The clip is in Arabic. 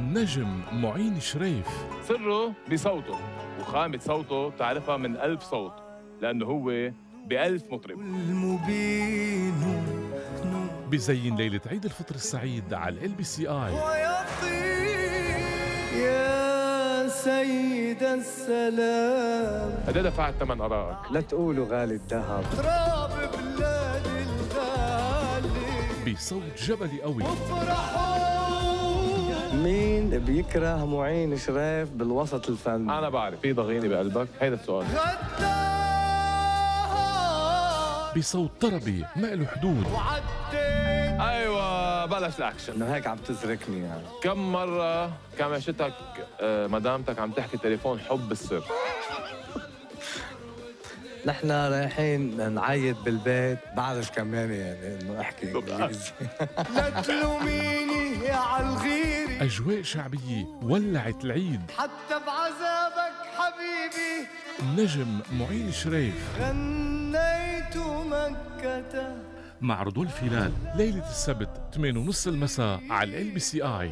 نجم معين شريف. سره بصوته وخامة صوته بتعرفها من ألف صوت لأنه هو بألف مطرب. المبين بزين ليلة عيد الفطر السعيد على ال بي سي آي. يا سيد السلام. قد إيه دفعت ثمن آرائك؟ لا تقولوا غالي الذهب. تراب بلاد الغالي. بصوت جبلي قوي. افرحوا بيكره معين شريف بالوسط الفني. أنا بعرف. في ضغينة بقلبك. هيدا السؤال. بصوت طربي ما له حدود. أيوة بلش الأكشن. إنه هيك عم تزركني يعني. كم مرة كمشتك آه، مدامتك عم تحكي تليفون حب السر؟ نحن رايحين نعيد بالبيت. بعرف كمان يعني إنه أحكي إنجليزي. لا تلوميني يا عالغيري أجواء شعبية ولعت العيد. حتى بعذابك حبيبي. نجم معين شريف. غنيت مكة. مع رضولف هلال ليلة السبت 8 ونص المساء على ال بي سي اي